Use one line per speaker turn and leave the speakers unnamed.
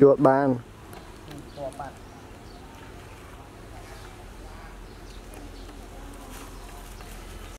យល់បាន
ពណ៌បាត់